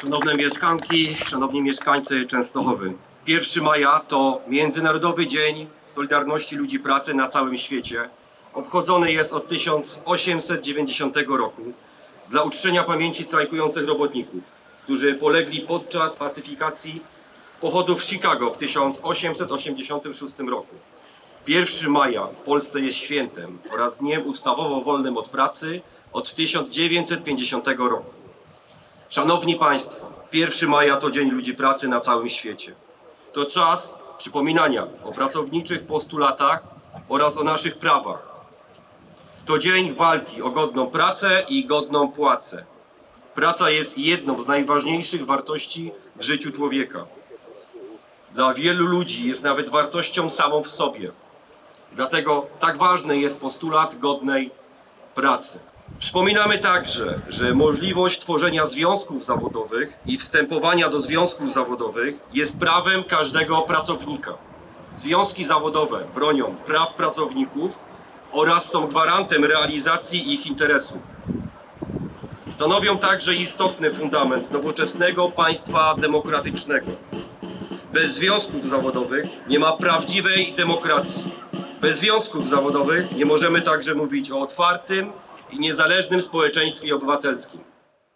Szanowne mieszkanki, szanowni mieszkańcy Częstochowy. 1 maja to Międzynarodowy Dzień Solidarności Ludzi Pracy na całym świecie. Obchodzony jest od 1890 roku dla uczczenia pamięci strajkujących robotników, którzy polegli podczas pacyfikacji pochodów w Chicago w 1886 roku. 1 maja w Polsce jest świętem oraz dniem ustawowo wolnym od pracy od 1950 roku. Szanowni Państwo, 1 maja to Dzień Ludzi Pracy na całym świecie. To czas przypominania o pracowniczych postulatach oraz o naszych prawach. To dzień walki o godną pracę i godną płacę. Praca jest jedną z najważniejszych wartości w życiu człowieka. Dla wielu ludzi jest nawet wartością samą w sobie. Dlatego tak ważny jest postulat godnej pracy. Przypominamy także, że możliwość tworzenia związków zawodowych i wstępowania do związków zawodowych jest prawem każdego pracownika. Związki zawodowe bronią praw pracowników oraz są gwarantem realizacji ich interesów. Stanowią także istotny fundament nowoczesnego państwa demokratycznego. Bez związków zawodowych nie ma prawdziwej demokracji. Bez związków zawodowych nie możemy także mówić o otwartym i niezależnym społeczeństwie obywatelskim.